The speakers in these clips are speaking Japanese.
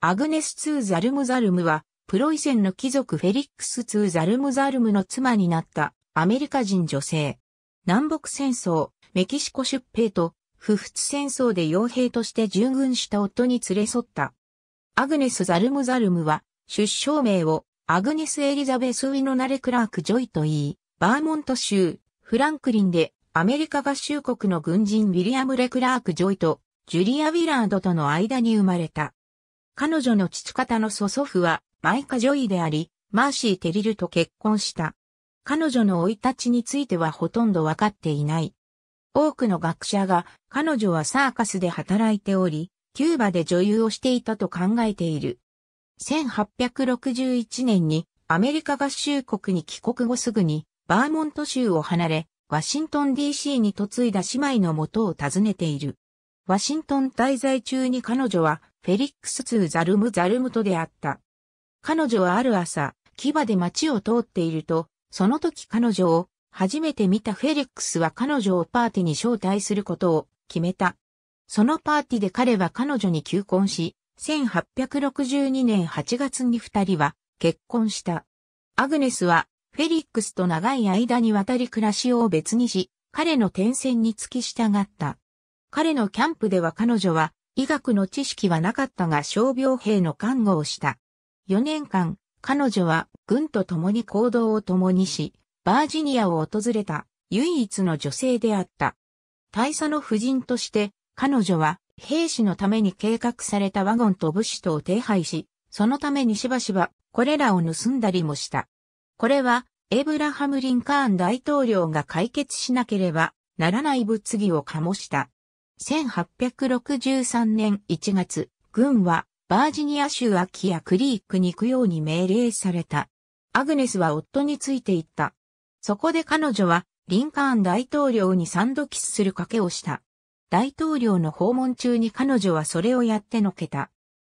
アグネス・ツー・ザルム・ザルムは、プロイセンの貴族フェリックス・ツー・ザルム・ザルムの妻になったアメリカ人女性。南北戦争、メキシコ出兵と、普仏戦争で傭兵として従軍した夫に連れ添った。アグネス・ザルム・ザルムは、出生名をアグネス・エリザベス・ウィノナ・レクラーク・ジョイと言い、バーモント州、フランクリンでアメリカ合衆国の軍人ウィリアム・レクラーク・ジョイとジュリア・ウィラードとの間に生まれた。彼女の父方の曾祖父はマイカ・ジョイであり、マーシー・テリルと結婚した。彼女の生い立ちについてはほとんどわかっていない。多くの学者が彼女はサーカスで働いており、キューバで女優をしていたと考えている。1861年にアメリカ合衆国に帰国後すぐにバーモント州を離れ、ワシントン DC に嫁いだ姉妹の元を訪ねている。ワシントン滞在中に彼女はフェリックス2ザルムザルムと出会った。彼女はある朝、牙で街を通っていると、その時彼女を初めて見たフェリックスは彼女をパーティーに招待することを決めた。そのパーティーで彼は彼女に求婚し、1862年8月に二人は結婚した。アグネスはフェリックスと長い間にわたり暮らしを別にし、彼の転戦に付き従った。彼のキャンプでは彼女は医学の知識はなかったが傷病兵の看護をした。4年間、彼女は軍と共に行動を共にし、バージニアを訪れた唯一の女性であった。大佐の夫人として彼女は兵士のために計画されたワゴンと物資とを手配し、そのためにしばしばこれらを盗んだりもした。これは、エブラハム・リンカーン大統領が解決しなければならない物議を醸した。1863年1月、軍はバージニア州アキアクリークに行くように命令された。アグネスは夫についていった。そこで彼女はリンカーン大統領にサンドキスする賭けをした。大統領の訪問中に彼女はそれをやってのけた。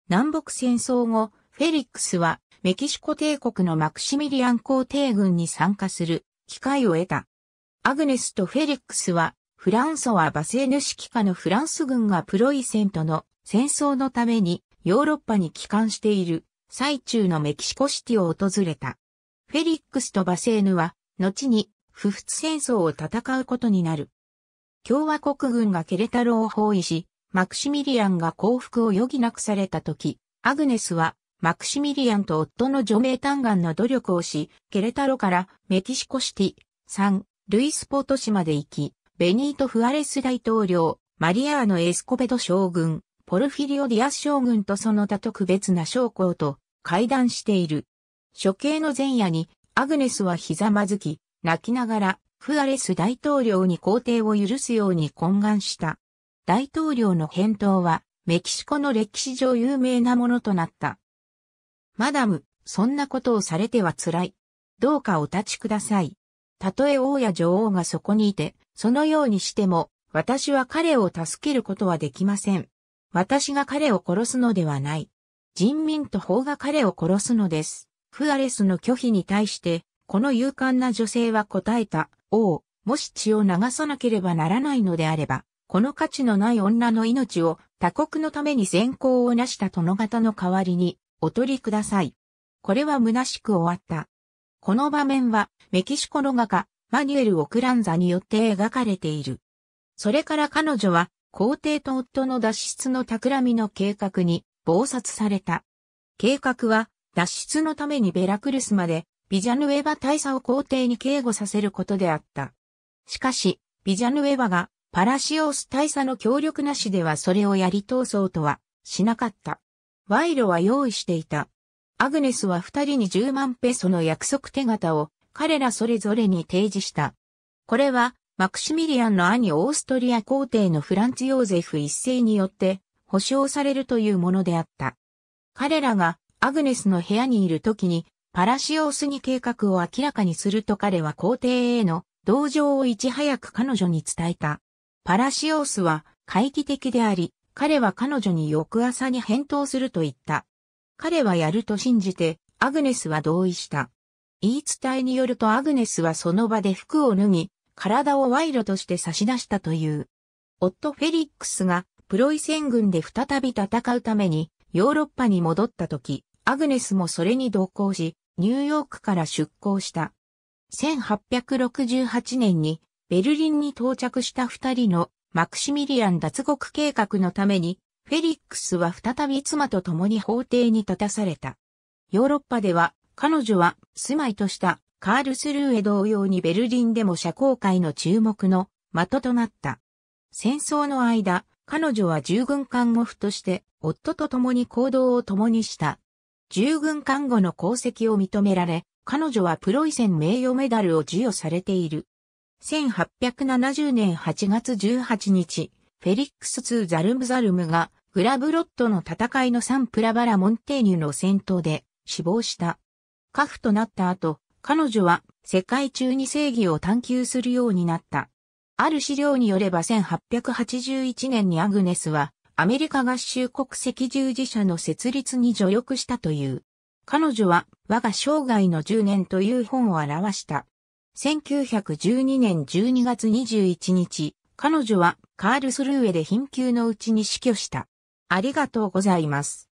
南北戦争後、フェリックスはメキシコ帝国のマクシミリアン皇帝軍に参加する機会を得た。アグネスとフェリックスは、フランソワ・バセーヌ指揮下のフランス軍がプロイセントの戦争のためにヨーロッパに帰還している最中のメキシコシティを訪れた。フェリックスとバセーヌは、後に不仏戦争を戦うことになる。共和国軍がケレタロを包囲し、マクシミリアンが降伏を余儀なくされた時、アグネスはマクシミリアンと夫の除名嘆願の努力をし、ケレタロからメキシコシティ、サン・ルイス・ポトシまで行き、ベニート・フアレス大統領、マリアーノ・エスコベド将軍、ポルフィリオ・ディアス将軍とその他特別な将校と会談している。処刑の前夜に、アグネスはひざまずき、泣きながら、フアレス大統領に皇帝を許すように懇願した。大統領の返答は、メキシコの歴史上有名なものとなった。マダム、そんなことをされては辛い。どうかお立ちください。たとえ王や女王がそこにいて、そのようにしても、私は彼を助けることはできません。私が彼を殺すのではない。人民と法が彼を殺すのです。フアレスの拒否に対して、この勇敢な女性は答えた。王、もし血を流さなければならないのであれば、この価値のない女の命を他国のために先行を成した殿方の代わりにお取りください。これは虚しく終わった。この場面はメキシコの画家マニュエル・オクランザによって描かれている。それから彼女は皇帝と夫の脱出の企みの計画に暴殺された。計画は脱出のためにベラクルスまでビジャヌエバ大佐を皇帝に警護させることであった。しかし、ビジャヌエバがパラシオス大佐の協力なしではそれをやり通そうとはしなかった。賄賂は用意していた。アグネスは二人に10万ペソの約束手形を彼らそれぞれに提示した。これはマクシミリアンの兄オーストリア皇帝のフランツ・ヨーゼフ一世によって保証されるというものであった。彼らがアグネスの部屋にいる時にパラシオスに計画を明らかにすると彼は皇帝への同情をいち早く彼女に伝えた。パラシオスは懐疑的であり、彼は彼女に翌朝に返答すると言った。彼はやると信じて、アグネスは同意した。言い伝えによるとアグネスはその場で服を脱ぎ、体を賄賂として差し出したという。夫フェリックスがプロイセン軍で再び戦うために、ヨーロッパに戻った時、アグネスもそれに同行し、ニューヨークから出港した。1868年にベルリンに到着した二人のマクシミリアン脱獄計画のために、フェリックスは再び妻と共に法廷に立たされた。ヨーロッパでは彼女は住まいとしたカールスルーエ同様にベルリンでも社交界の注目の的となった。戦争の間、彼女は従軍看護婦として夫と共に行動を共にした。従軍看護の功績を認められ、彼女はプロイセン名誉メダルを授与されている。1870年8月18日、フェリックス2ザルムザルムがグラブロットの戦いのサンプラバラモンテーニュの戦闘で死亡した。カフとなった後、彼女は世界中に正義を探求するようになった。ある資料によれば1881年にアグネスはアメリカ合衆国赤十字社の設立に助力したという。彼女は我が生涯の10年という本を表した。1912年12月21日、彼女はカールスルーエで貧窮のうちに死去した。ありがとうございます。